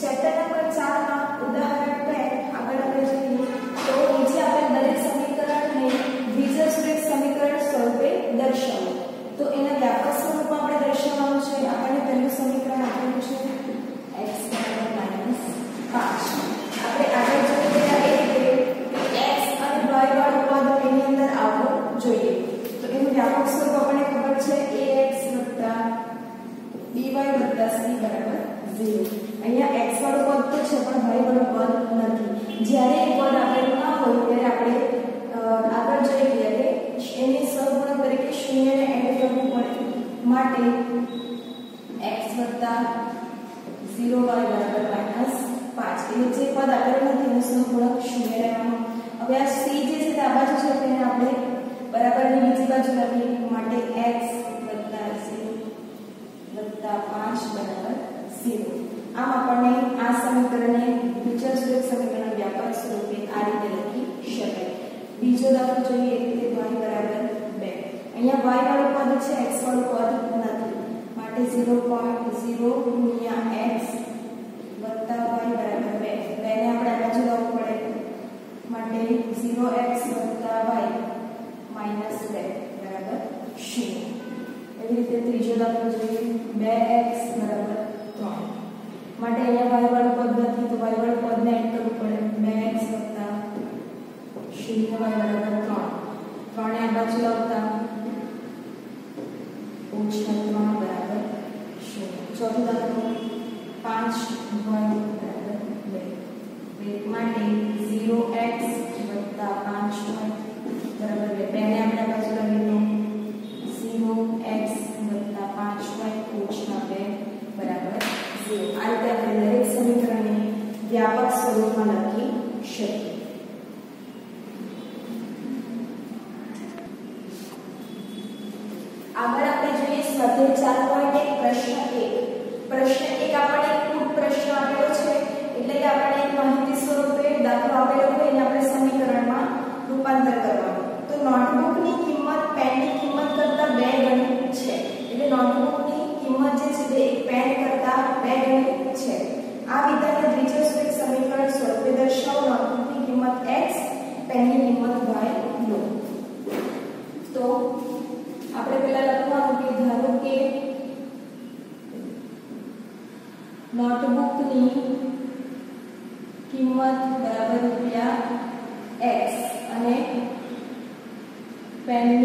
Chapter number 4 માં ઉદાહરણ 2 આગળ આપણે જોઈએ તો નીચે આપણે દરેક સમીકરણને દ્વિજ્ય સુરેખ સમીકરણ સ્વરૂપે દર્શાવો તો એના જ્યારે એ પદ આપેલું ના હોય ત્યારે આપણે આગળ જોઈએ કે એની સહગુણક તરીકે શૂન્યને એડ કરવું પડે માટે x 0y બરાબર માઈનસ 5 એટલે જે પદ આપેલું નથી એનું સહગુણક શૂન્ય રહેવાનું હવે આ c જે છે તે આ બાજુ છે તેને આપણે બરાબરની બીજી બાજુ લખીએ માટે x 0 5 બરાબર 0 આમ આપણને આ સમીકરણને વિચર સુરેખ સમીકરણ સ્વરૂપે આ રીતે લખી શકાય. બીજો દાખલો જોઈએ એટલે y બરાબર 2 અહીંયા y વાળું પદ છે, x વાળું પદ નથી. માટે 0.0 ઓછા ત્રણ બરાબર શૂન્ય પાંચ વર્ગ બરાબર બે. માટે ઝીરો એક્સ પેનની કિંમત કરતાં બે ગણી છે. એટલે નોટબુકની કિંમત જે છે તે એક પેન કરતાં બે ગણી છે. આ દ્વિતીય સુરેખ સમીકરણ સ્વરૂપે દર્શાવો. નોટબુકની કિંમત x, પેનની કિંમત y, લો. તો આપણે પહેલા લખવાનું કે ધારો કે નોટબુકની કિંમત બરાબર રૂપિયા x અને પેનની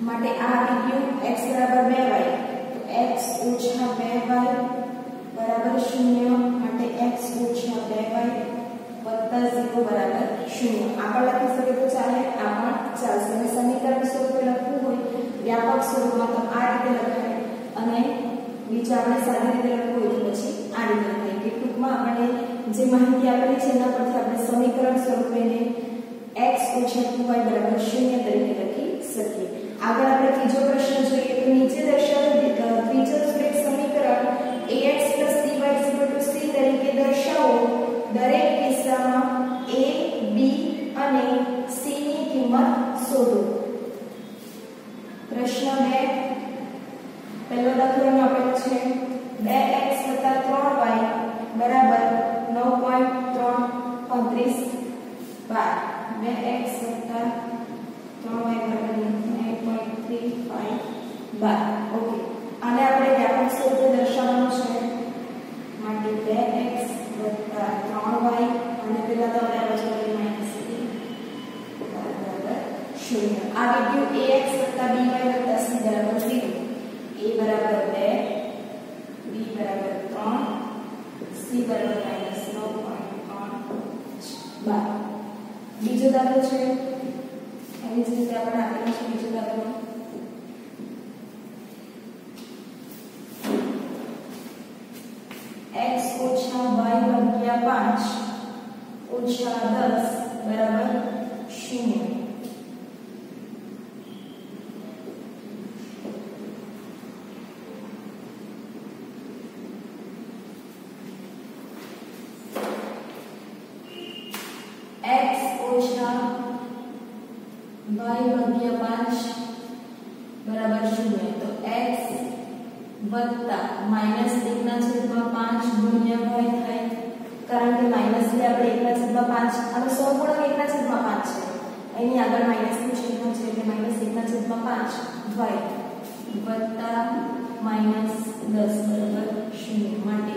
માટે આ આવી ગયું x 2y તો x 2y બરાબર 0 માટે x 2y 0 બરાબર 0 આગળ લખી શકે તો ચાલે આ પણ ચાલશે અને સમીકરણ સ્વરૂપે લખવું હોય વ્યાપક સ્વરૂપમાં તો આ રીતે લખાય અને બીજા આપણે સાદી રીતે લખવું હોય તો પછી આ રીતે લખાય કે ટૂંકમાં આપણે જે માહિતી આપેલી છે એના પરથી આપણે સમીકરણ સ્વરૂપે x 2y 0 તરીકે લખી શકીએ આગળ આપણે ત્રીજો પ્રશ્ન જોઈએ તો નીચે દર્શાવેલ સુરેખ સમીકરણ ax dy c તરીકે દર્શાવો. દરેક કિસ્સામાં a, b અને c ની કિંમત શોધો. પ્રશ્ન 2 પહેલો દાખલો આપેલો છે. શૂન્ય આ value ax by c 0 a બરાબર 2 b બરાબર 3 c બરાબર -9.3 બીજો દાખલો છે એની જ રીતે આપણે આપેલો છે બીજો દાખલો x પાંચ ઓછા દસ બરાબર શૂન્ય y થાય. કારણ કે માઇનસથી આપણે એકના છેદમાં પાંચ અને સંપૂર્ણ એકના છેદમાં પાંચ છે. એની આગળ માઇનસનું ચિહ્ન છે એટલે માઇનસ એકના છેદમાં પાંચ દ્વય વત્તા માઇનસ દસ બરાબર શૂન્ય. માટે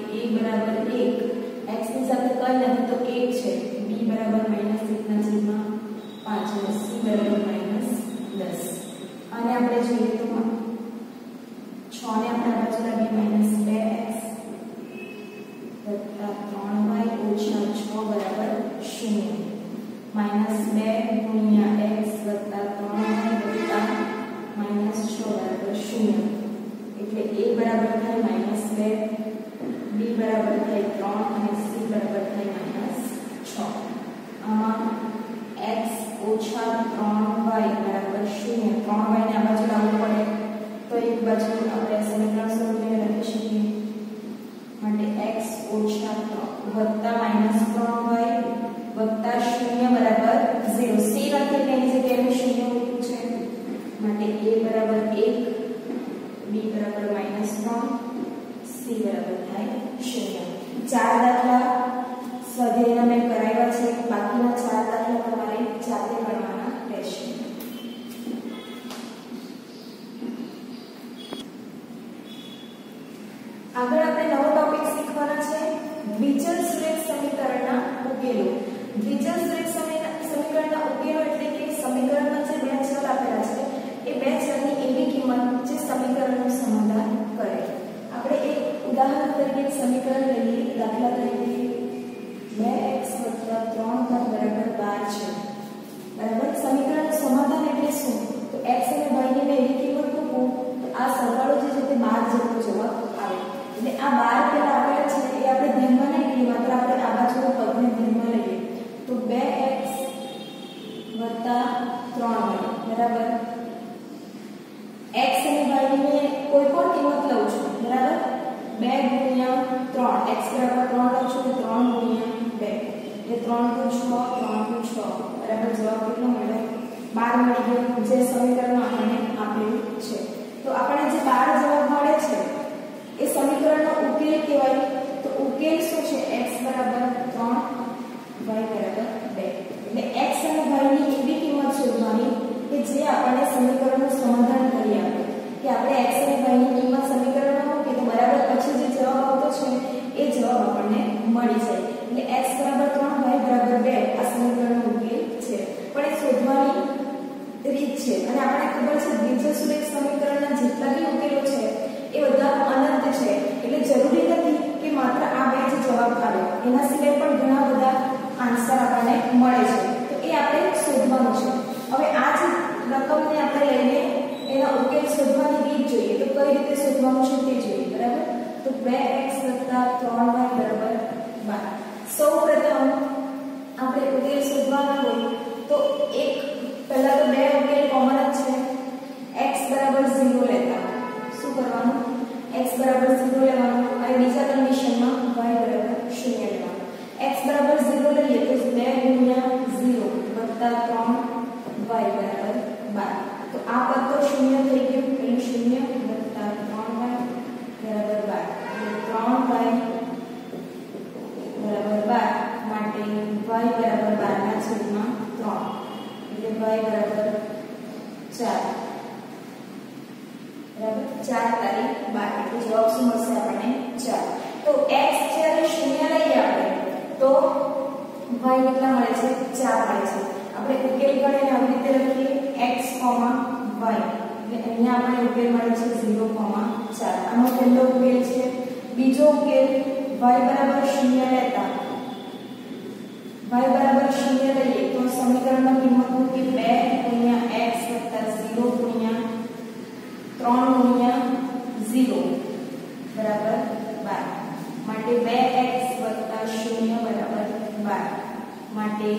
ત્રણ વાય બરાબર શૂન્ય ત્રણ વાય ને આ બાજુ લાવવું પડે તો એક બાજુ આપણે સમીકરણ સ્વરૂપે લખી શકીએ માટે x ઓછા 3 વત્તા માઈનસ આગળ આપણે નવો ટોપિક શીખવાના છે. દ્વિચલ સમીકરણના ઉકેલો. દ્વિચલ સમીકરણના ઉકેલો એટલે કે સમીકરણમાં જે બે ચલ આપેલા છે, એ બે ચલની એવી કિંમત જે સમીકરણનું સમાધાન કરે. આપણે એક ઉદાહરણ તરીકે સમીકરણ લઈએ, દાખલા તરીકે 2x 3y બરાબર 12 છે બરાબર સમીકરણનું સમાધાન એટલે શું તો x અને y ની બે એવી કિંમત મૂકું તો આ સરવાળો જે છે તે 12 જેટલો જવાબ આવે એટલે આ 12 પેલા આપેલા છે એ આપણે ધ્યાનમાં નહીં લઈએ માત્ર આપણે આ બાજુનો પદને ધ્યાનમાં લઈએ તો 2x 3y બરાબર x અને y ની મેં કોઈ પણ કિંમત લઉં છું બરાબર 2 ગુણ્યા 3 x બરાબર 3 લઉં છું તો 3 ગુણ્યા 2 એટલે 3 દુ 6 3 દુ 6 બરાબર જવાબ કેટલો મળ્યો 12 મળી ગયો જે સમીકરણમાં આપણને આપેલું છે તો આપણને જે 12 જવાબ મળે છે એ સમીકરણનો ઉકેલ કહેવાય તો ઉકેલ શું છે x બરાબર 3 y બરાબર 2 એટલે x અને y ની એવી કિંમત શોધવાની કે જે આપણને સમીકરણનું સમાધાન કરી આપે કે આપણે x અને y ની કિંમત સમીકરણમાં મૂકીએ તો બરાબર પછી જે જવાબ આવતો છે એ જવાબ આપણને મળી જાય. તો 2x 3y 12 સૌપ્રથમ આપણે ઉકેલ શોધવાનો હોય તો એક પહેલા તો બે ઉકેલ કોમન જ છે x 0 લેતા શું કરવાનું x 0 લેવાનું અને બીજા કન્ડિશનમાં y 0 લેવાનું x 0 લઈએ તો 2 ગુણ્યા 0 વત્તા 3 y બરાબર 12 તો આ પદ તો શૂન્ય થઈ ગયું એટલે શૂન્ય એટલે 3y બરાબર 12 માટે y બરાબર 12 ના છેદમાં 3 એટલે y બરાબર 4 બરાબર 4 તારીખ 12 એટલે જવાબ શું મળશે આપણને 4 તો x જ્યારે શૂન્ય લઈએ આપણે તો y કેટલા મળે છે 4 મળે છે આપણે ઉકેલ ગણીને આવી રીતે લખીએ x, y એટલે અહીંયા આપણે ઉકેલ મળે છે 0, 4 આનો પહેલો ઉકેલ છે બીજો ઉકેલ y બરાબર શૂન્ય લેતા y બરાબર શૂન્ય લઈએ તો સમીકરણમાં કિંમત મૂકી બે ગુણ્યા એક્સ વત્તા ઝીરો ગુણ્યા ત્રણ ગુણ્યા ઝીરો બરાબર બાર માટે બે એક્સ વત્તા શૂન્ય બરાબર બાર માટે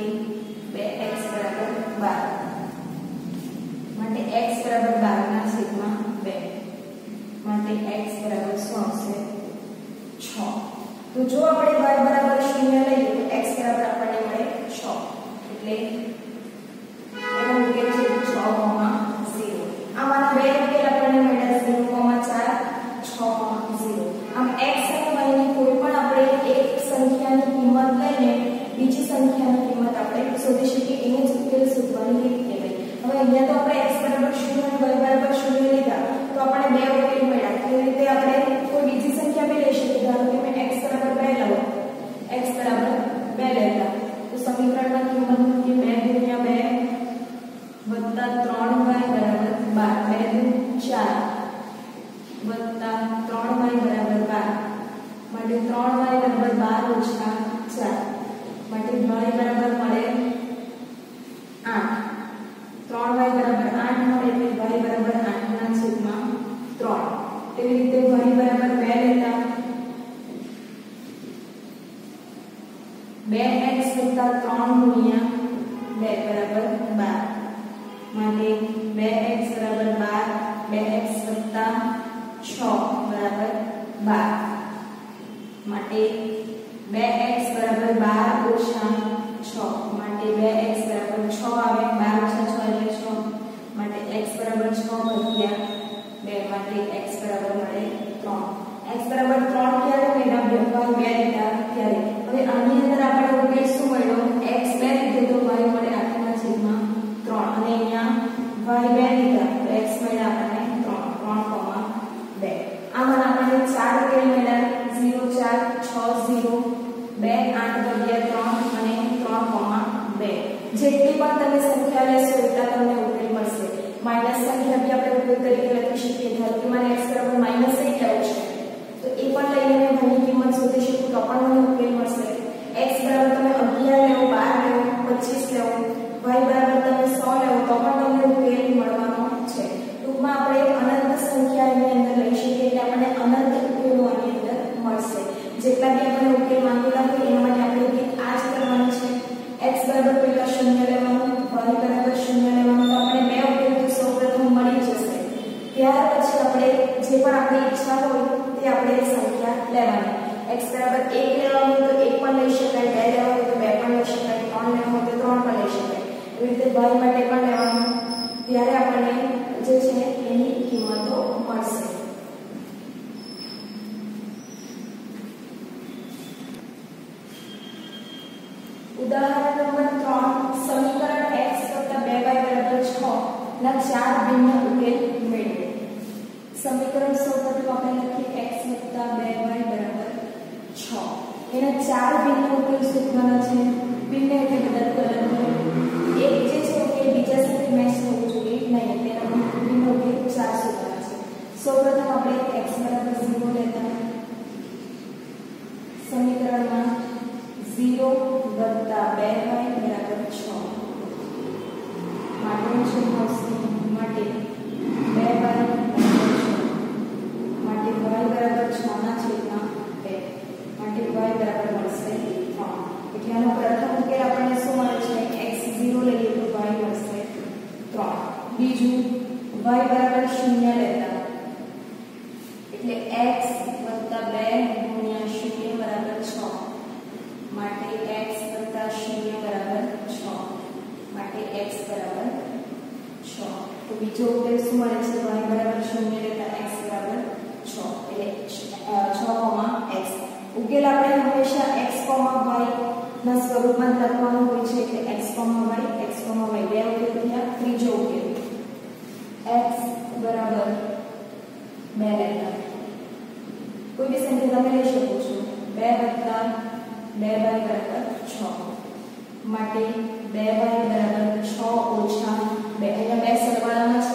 બે એક્સ બરાબર બાર માટે એક્સ બરાબર બાર તો જો આપણે આઠ ત્રણ વાય બરાબર આઠ મળે એટલે વાય બરાબર આઠના છેદમાં ત્રણ તેવી રીતે વાય બરાબર બે લેતા બે એક્સ વત્તા ત્રણ ગુણ્યા મારી x બરાબર મળે 3 x બરાબર 3 ક્યારે મેળવ્યા બ્રહ્મા બે લીધા ત્યારે હવે આની અંદર આપણે ઉકેલ શું મળ્યો x બે લીધો તો y મળે 8.3 અને અહીંયા y બે લીધા તો x મળે આપણને 3 3.2 આમાં આપણને ચાર ઉકેલ મળ્યા 0 4 6 0 2 8 11 3 અને 3.2 જેટલી પણ તમે સંખ્યા લેશો એટલા તમને ઉકેલ माइनस साइन भी आप उपयोग करके लिखी सकते हैं मैं एक्स बराबर माइनस साइन जाए तो ये लाइन में भाई किमत शोधी सकू तो अपन मैं उकेल मैं આપણે લખીએ x 2y 6 એના ચાર બિંદુઓ ઉપર શોધવાના છે? બિંદુ એટલે બધા x બરાબર 6 તો બીજો ઉકેલ શું મળે છે y બરાબર 0 લેતા x બરાબર 6 એટલે 6 x. ઉકેલ આપણે હંમેશા x y ના સ્વરૂપમાં લખવાનો હોય છે એટલે x y x y. બે ઉકેલ થયા, ત્રીજો ઉકેલ. X બરાબર 2 લેતા કોઈ બી સંખ્યા તમે લઈ શકો છો. 2 2 2 6 માટે બે વાય બરાબર છ ઓછા બે અહીંયા બે સરવાળામાં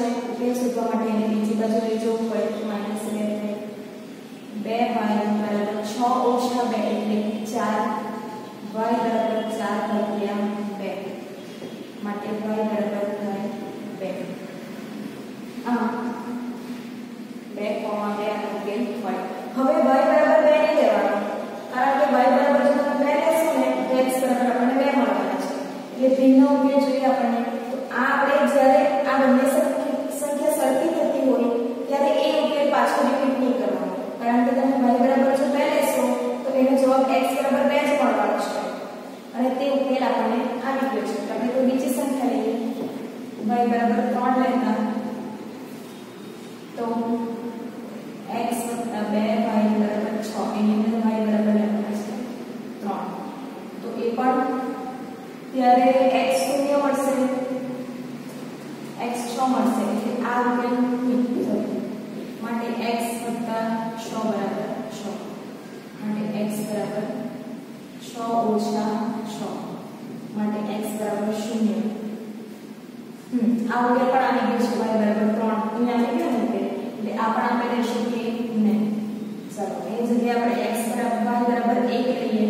x બરાબર 0 હમ આ ઉકેલ પણ આવી ગયો છે y બરાબર 3 અહીંયા આવી ગયો ને એટલે આ પણ આપણે લઈશું કે નહીં ચાલો એ જગ્યાએ આપણે x બરાબર y બરાબર 1 લઈએ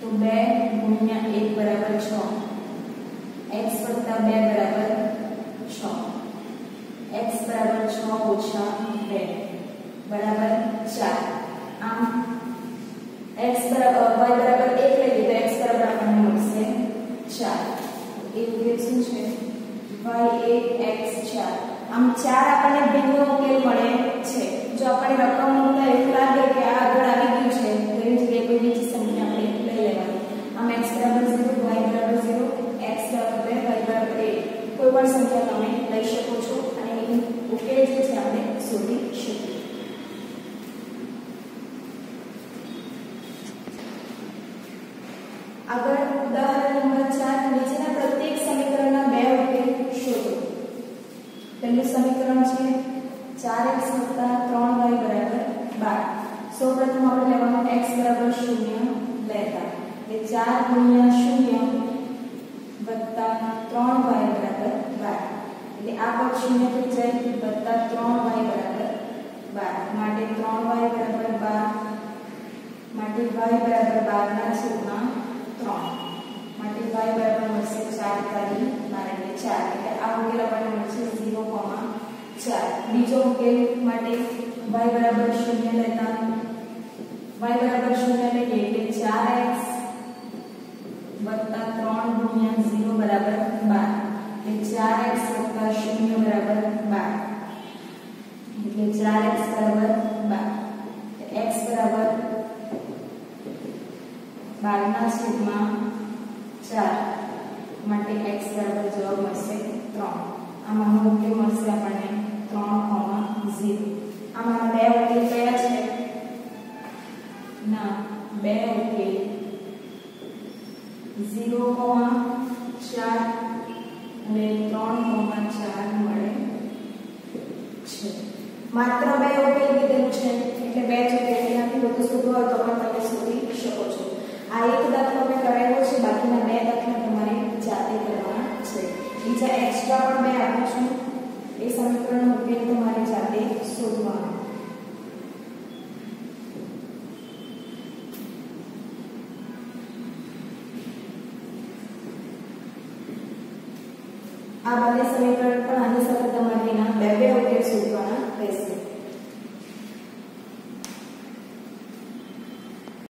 તો 2 ગુણ્યા 1 બરાબર 6 x 2 બરાબર 6 x બરાબર 6 ઓછા 2 બરાબર 4 આમ x બરાબર y બરાબર 4 આમ 4 આપણને ભિન્ન ઉકેલ મળે છે. જો આપણે રકમ મૂકતા એવું લાગે કે આ આગળ આવી લેવાનું x 0 લેતા એટલે 4 ગુણ્યા 0 વત્તા 3y 12 એટલે આ પદ શૂન્ય થઈ જાય વત્તા 3y 12 માટે 3y 12 માટે y બરાબર 12 ના છેદમાં 3 માટે y બરાબર મળશે 4 તારી 12 એટલે 4 એટલે આ ઉકેલ આપણને મળશે 0,4 બીજો ઉકેલ માટે y બરાબર 0 લેતા y બરાબર 0 લઈએ એટલે 4x 3 ગુણ્યા 0 બરાબર 12 માત્ર બે ઉકેલ કીધેલું છે, એટલે બે જ ઉકેલ એનાથી વધુ શોધવા હોય તો પણ તમે શોધી શકો છો. આ એક દાખલો મેં કરાવ્યો છે, બાકીના બે દાખલા તમારે જાતે કરવાના છે. બીજા એક્સ્ટ્રા પણ મેં આપ્યું છું. એ સમીકરણનો ઉકેલ તમારે જાતે શોધવાનો. આ બંને સમીકરણ